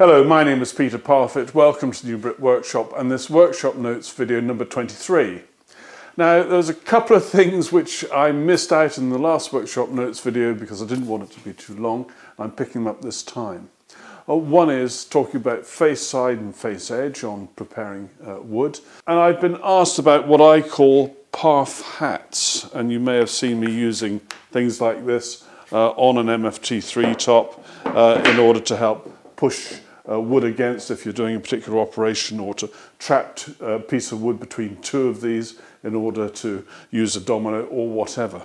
Hello, my name is Peter Parfitt. Welcome to the New Brit Workshop and this workshop notes video number 23. Now, there's a couple of things which I missed out in the last workshop notes video because I didn't want it to be too long. I'm picking them up this time. Uh, one is talking about face side and face edge on preparing uh, wood. And I've been asked about what I call parf hats. And you may have seen me using things like this uh, on an MFT3 top uh, in order to help push uh, wood against if you're doing a particular operation or to trap a uh, piece of wood between two of these in order to use a domino or whatever.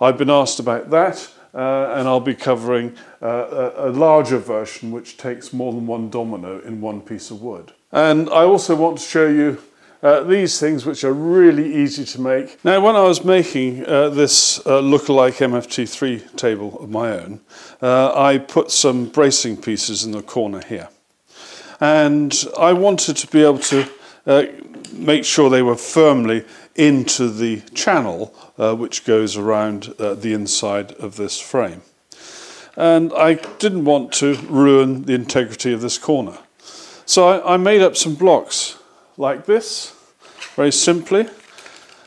I've been asked about that uh, and I'll be covering uh, a, a larger version which takes more than one domino in one piece of wood. And I also want to show you uh, these things which are really easy to make. Now when I was making uh, this uh, lookalike MFT3 table of my own, uh, I put some bracing pieces in the corner here. And I wanted to be able to uh, make sure they were firmly into the channel uh, which goes around the inside of this frame. And I didn't want to ruin the integrity of this corner. So I, I made up some blocks like this, very simply.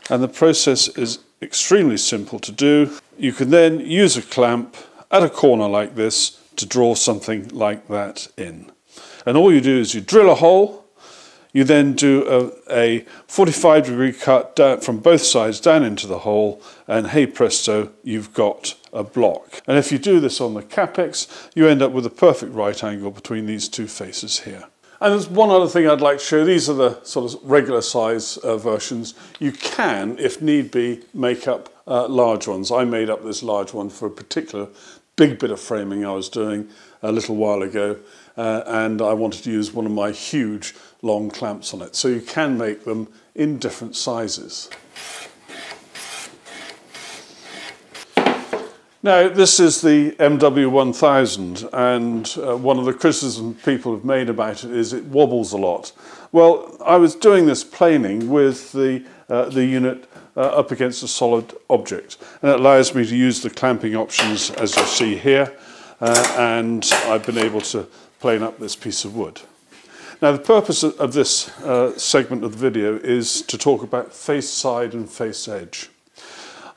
And the process is extremely simple to do. You can then use a clamp at a corner like this to draw something like that in. And all you do is you drill a hole, you then do a, a 45 degree cut down, from both sides down into the hole, and hey presto, you've got a block. And if you do this on the Kapex, you end up with a perfect right angle between these two faces here. And there's one other thing I'd like to show. These are the sort of regular size uh, versions. You can, if need be, make up uh, large ones. I made up this large one for a particular big bit of framing I was doing a little while ago. Uh, and I wanted to use one of my huge long clamps on it. So you can make them in different sizes. Now, this is the MW1000, and uh, one of the criticisms people have made about it is it wobbles a lot. Well, I was doing this planing with the, uh, the unit uh, up against a solid object, and it allows me to use the clamping options as you see here, uh, and I've been able to plane up this piece of wood. Now, the purpose of this uh, segment of the video is to talk about face side and face edge.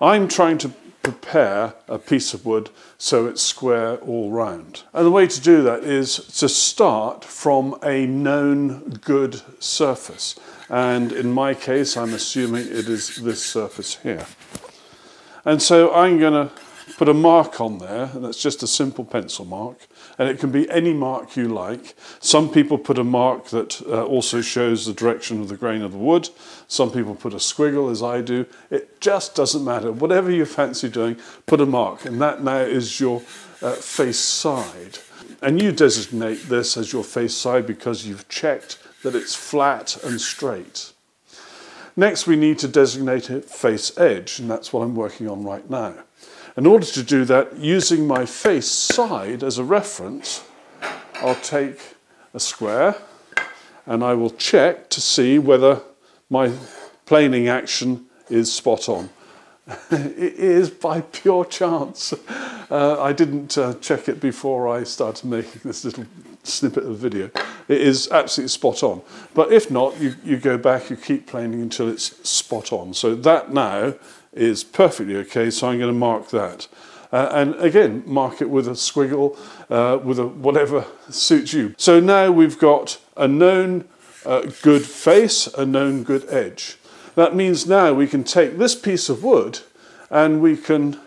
I'm trying to prepare a piece of wood so it's square all round. And the way to do that is to start from a known good surface. And in my case, I'm assuming it is this surface here. And so I'm going to put a mark on there, and that's just a simple pencil mark, and it can be any mark you like. Some people put a mark that uh, also shows the direction of the grain of the wood. Some people put a squiggle, as I do. It just doesn't matter. Whatever you fancy doing, put a mark, and that now is your uh, face side. And you designate this as your face side because you've checked that it's flat and straight. Next, we need to designate a face edge, and that's what I'm working on right now. In order to do that, using my face side as a reference, I'll take a square and I will check to see whether my planing action is spot on. it is by pure chance. Uh, I didn't uh, check it before I started making this little snippet of video. It is absolutely spot on. But if not, you, you go back, you keep planing until it's spot on. So that now is perfectly okay, so I'm going to mark that. Uh, and again, mark it with a squiggle, uh, with a whatever suits you. So now we've got a known uh, good face, a known good edge. That means now we can take this piece of wood and we can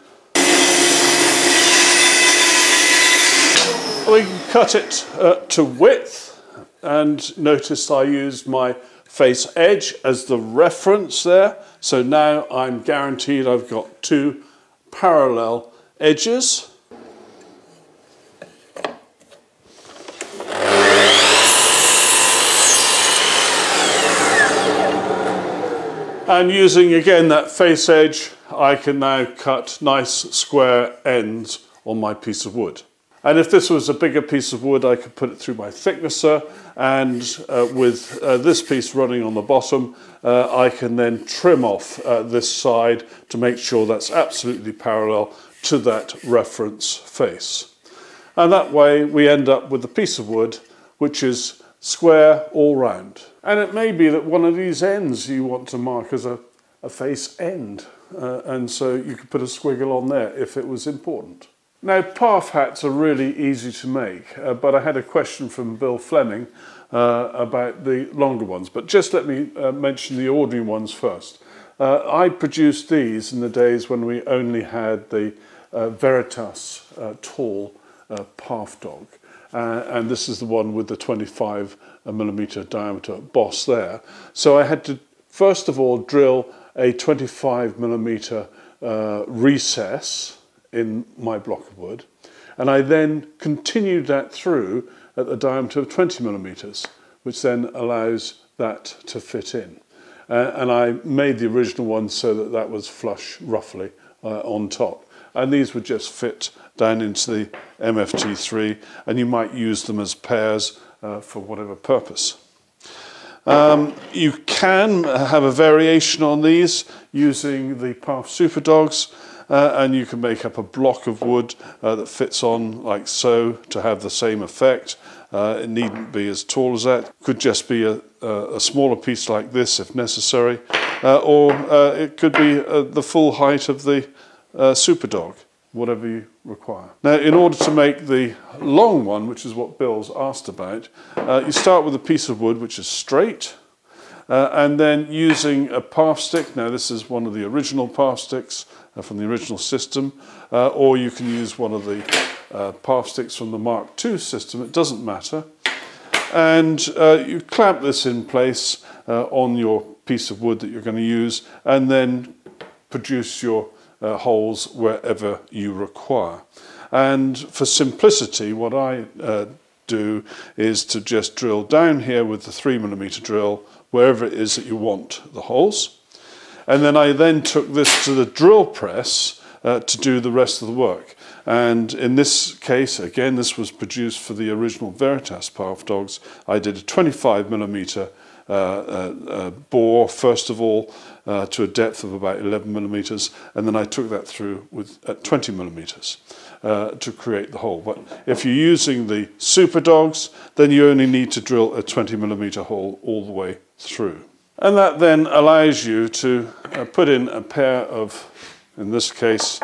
we can cut it uh, to width and notice I used my face edge as the reference there. So now I'm guaranteed I've got two parallel edges. And using again that face edge, I can now cut nice square ends on my piece of wood. And if this was a bigger piece of wood, I could put it through my thicknesser and uh, with uh, this piece running on the bottom, uh, I can then trim off uh, this side to make sure that's absolutely parallel to that reference face. And that way we end up with a piece of wood which is square all round. And it may be that one of these ends you want to mark as a, a face end. Uh, and so you could put a squiggle on there if it was important. Now, Parf hats are really easy to make, uh, but I had a question from Bill Fleming uh, about the longer ones. But just let me uh, mention the ordinary ones first. Uh, I produced these in the days when we only had the uh, Veritas tall Parf dog. Uh, and this is the one with the 25 millimeter diameter boss there. So I had to first of all drill a 25 millimeter uh, recess in my block of wood. And I then continued that through at the diameter of 20 millimeters, which then allows that to fit in. Uh, and I made the original one so that that was flush roughly uh, on top. And these would just fit down into the MFT3 and you might use them as pairs uh, for whatever purpose. Um, you can have a variation on these using the Parf Super Dogs uh, and you can make up a block of wood uh, that fits on like so to have the same effect. Uh, it needn't be as tall as that. Could just be a, a smaller piece like this if necessary, uh, or uh, it could be uh, the full height of the Super Dog, whatever you require. Now, in order to make the long one, which is what Bill's asked about, you start with a piece of wood which is straight, uh, and then using a Parf stick, now this is one of the original Parf sticks uh, from the original system, uh, or you can use one of the uh, Parf sticks from the Mark II system, it doesn't matter. And uh, you clamp this in place uh, on your piece of wood that you're going to use, and then produce your holes wherever you require. And for simplicity, what I do is to just drill down here with the 3 millimeter drill wherever it is that you want the holes. And then I then took this to the drill press uh, to do the rest of the work. And in this case, again, this was produced for the original Veritas Parf Dogs. I did a 25 millimeter uh, uh, uh, bore, first of all, uh, to a depth of about 11 millimeters, and then I took that through with at 20 millimeters uh, to create the hole. But if you're using the Super Dogs, then you only need to drill a 20 millimeter hole all the way through. And that then allows you to uh, put in a pair of, in this case,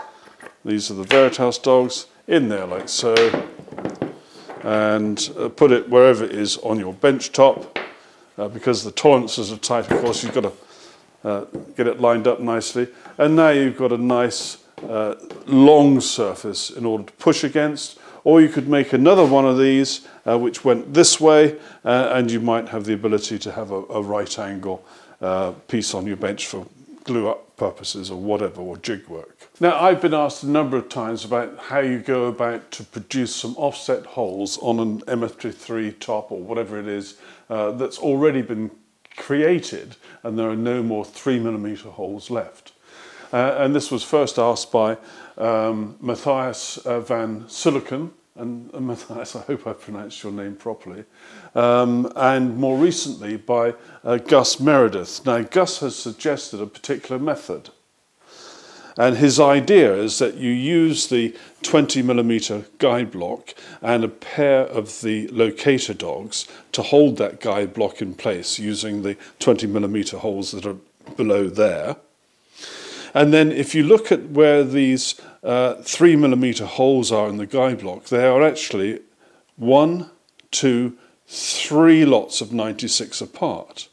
these are the Veritas dogs, in there like so, and uh, put it wherever it is on your bench top. Uh, because the tolerances are tight, of course, you've got to uh, get it lined up nicely. And now you've got a nice uh, long surface in order to push against, or you could make another one of these uh, which went this way, uh, and you might have the ability to have a, a right angle uh, piece on your bench for glue up purposes or whatever, or jig work. Now, I've been asked a number of times about how you go about to produce some offset holes on an MFT3 top or whatever it is uh, that's already been created and there are no more three millimeter holes left. Uh, and this was first asked by um, Matthias uh, van Silicon, and uh, Matthias, I hope I pronounced your name properly, um, and more recently by uh, Gus Meredith. Now, Gus has suggested a particular method. And his idea is that you use the 20 millimeter guide block and a pair of the locator dogs to hold that guide block in place using the 20 millimeter holes that are below there. And then if you look at where these uh, three millimeter holes are in the guy block, they are actually one, two, three lots of 96 apart.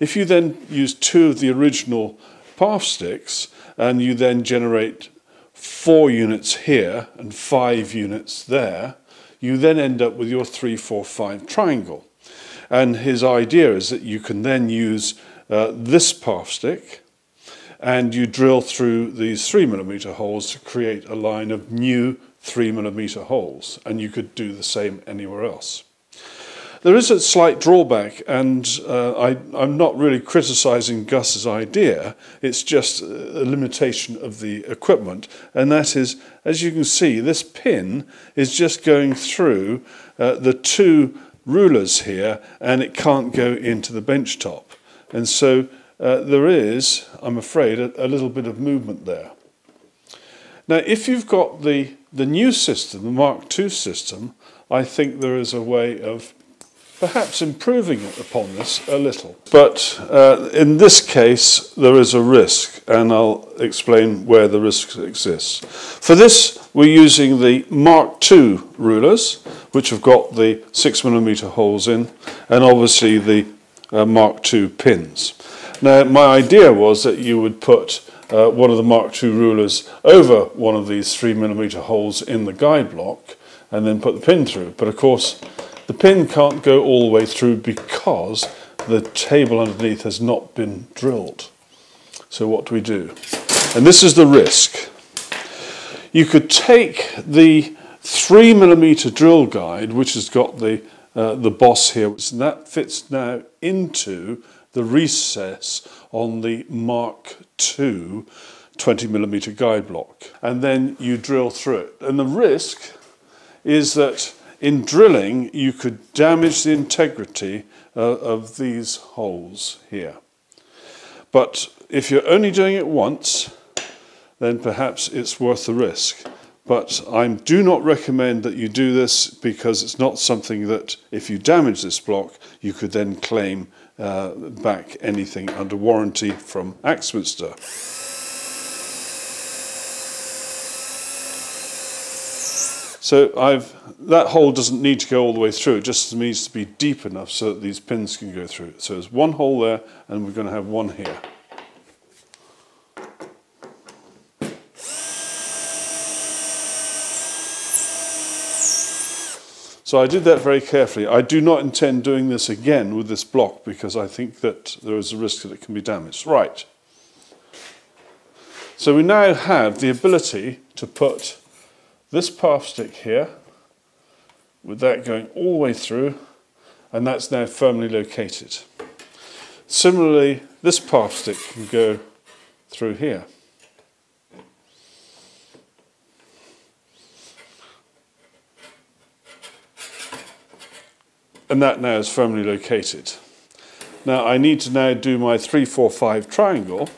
If you then use two of the original Parf sticks and you then generate four units here and five units there, you then end up with your three, four, five triangle. And his idea is that you can then use uh, this Parf stick and you drill through these three millimeter holes to create a line of new three millimeter holes, and you could do the same anywhere else. There is a slight drawback, and uh, I, I'm not really criticizing Gus's idea, it's just a limitation of the equipment, and that is, as you can see, this pin is just going through uh, the two rulers here, and it can't go into the bench top. And so uh, there is, I'm afraid, a, a, little bit of movement there. Now, if you've got the, the new system, the Mark II system, I think there is a way of perhaps improving upon this a little. But uh, in this case, there is a risk, and I'll explain where the risk exists. For this, we're using the Mark II rulers, which have got the 6mm holes in, and obviously the uh, Mark II pins. Now, my idea was that you would put uh, one of the Mark II rulers over one of these 3mm holes in the guide block, and then put the pin through. But of course, the pin can't go all the way through because the table underneath has not been drilled. So what do we do? And this is the risk. You could take the three millimeter drill guide, which has got the, uh, the boss here, and that fits now into the recess on the Mark II 20 millimeter guide block. And then you drill through it. And the risk is that in drilling, you could damage the integrity uh, of these holes here. But if you're only doing it once, then perhaps it's worth the risk. But I do not recommend that you do this because it's not something that, if you damage this block, you could then claim uh, back anything under warranty from Axminster. So I've, that hole doesn't need to go all the way through, it just needs to be deep enough so that these pins can go through. So there's one hole there and we're going to have one here. So I did that very carefully. I do not intend doing this again with this block because I think that there is a risk that it can be damaged. Right. So we now have the ability to put this Parf stick here, with that going all the way through, and that's now firmly located. Similarly, this Parf stick can go through here. And that now is firmly located. Now I need to now do my 345 triangle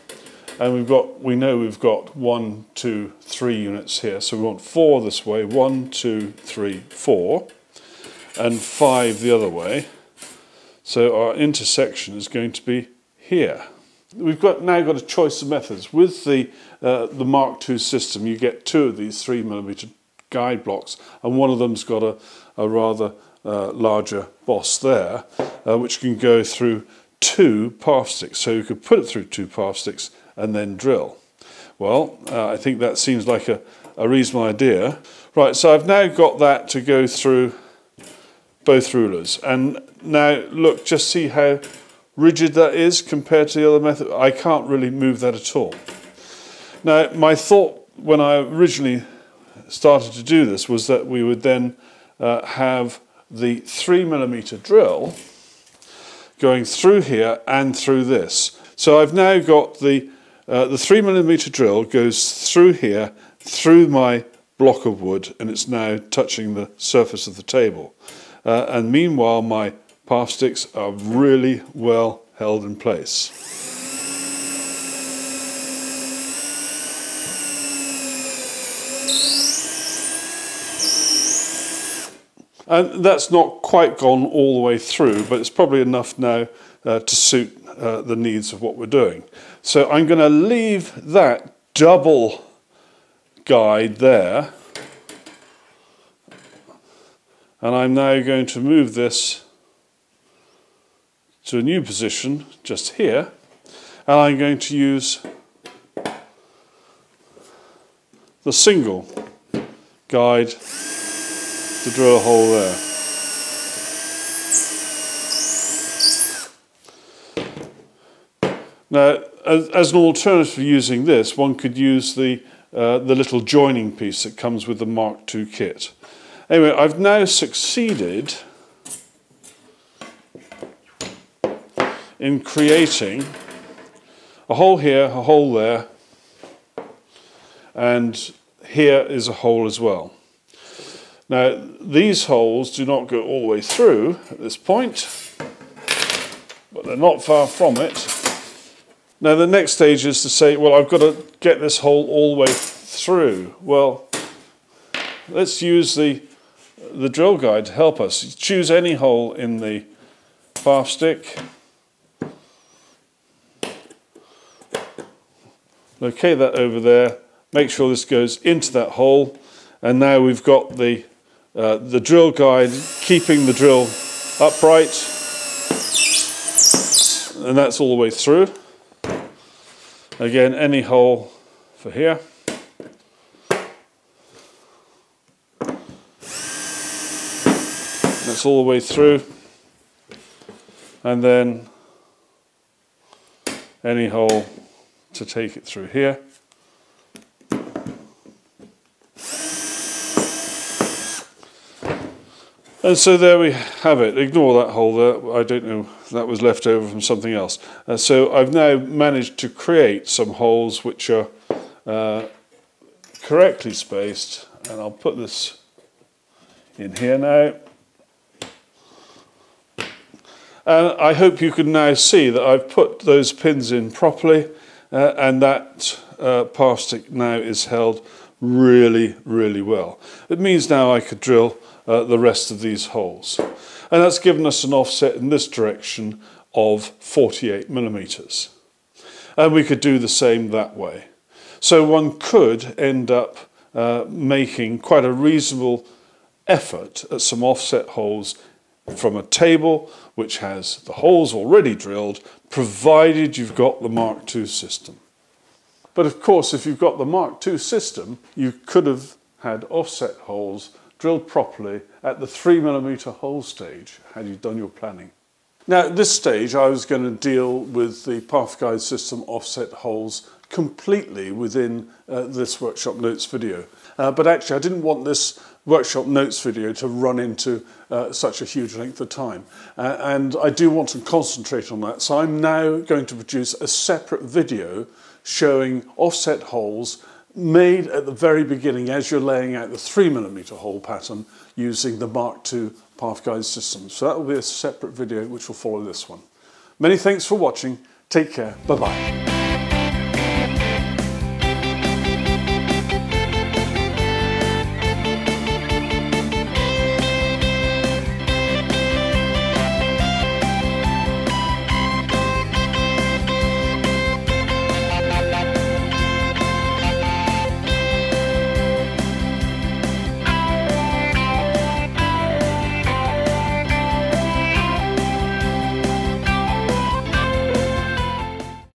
and we've got, we know we've got one, two, three units here. So we want four this way, one, two, three, four, and five the other way. So our intersection is going to be here. We've got now got a choice of methods. With the, uh, the Mark II system, you get two of these three millimeter guide blocks, and one of them's got a, a rather uh, larger boss there, uh, which can go through two Parf sticks. So you could put it through two Parf sticks and then drill. Well, uh, I think that seems like a, a reasonable idea. Right, so I've now got that to go through both rulers. And now look, just see how rigid that is compared to the other method. I can't really move that at all. Now, my thought when I originally started to do this was that we would then uh, have the three millimeter drill going through here and through this. So I've now got the uh, the three millimeter drill goes through here, through my block of wood, and it's now touching the surface of the table. Uh, and meanwhile, my Parf sticks are really well held in place. And that's not quite gone all the way through, but it's probably enough now uh, to suit uh, the needs of what we're doing. So I'm going to leave that double guide there. And I'm now going to move this to a new position just here. And I'm going to use the single guide to drill a hole there. Now, as, as an alternative to using this, one could use the, uh, the little joining piece that comes with the Mark II kit. Anyway, I've now succeeded in creating a hole here, a hole there, and here is a hole as well. Now, these holes do not go all the way through at this point, but they're not far from it. Now the next stage is to say, well, I've got to get this hole all the way through. Well, let's use the the drill guide to help us. Choose any hole in the Parf stick. Locate that over there. Make sure this goes into that hole. And now we've got the, uh, the drill guide keeping the drill upright. And that's all the way through. Again, any hole for here. That's all the way through. And then any hole to take it through here. And so there we have it. Ignore that hole there. I don't know, that was left over from something else. Uh, so I've now managed to create some holes which are uh, correctly spaced. And I'll put this in here now. And I hope you can now see that I've put those pins in properly uh, and that uh, now is held really, really well. It means now I could drill uh, the rest of these holes. And that's given us an offset in this direction of 48 millimeters. And we could do the same that way. So one could end up uh, making quite a reasonable effort at some offset holes from a table which has the holes already drilled, provided you've got the Mark II system. But of course, if you've got the Mark II system, you could have had offset holes drilled properly at the three millimeter hole stage had you done your planning. Now at this stage I was going to deal with the Parf guide system offset holes completely within uh, this workshop notes video. Uh, but actually I didn't want this workshop notes video to run into uh, such a huge length of time. Uh, and I do want to concentrate on that. So I'm now going to produce a separate video showing offset holes made at the very beginning as you're laying out the three millimeter hole pattern using the Mark II Parf guide system. So that will be a separate video which will follow this one. Many thanks for watching. Take care. Bye-bye.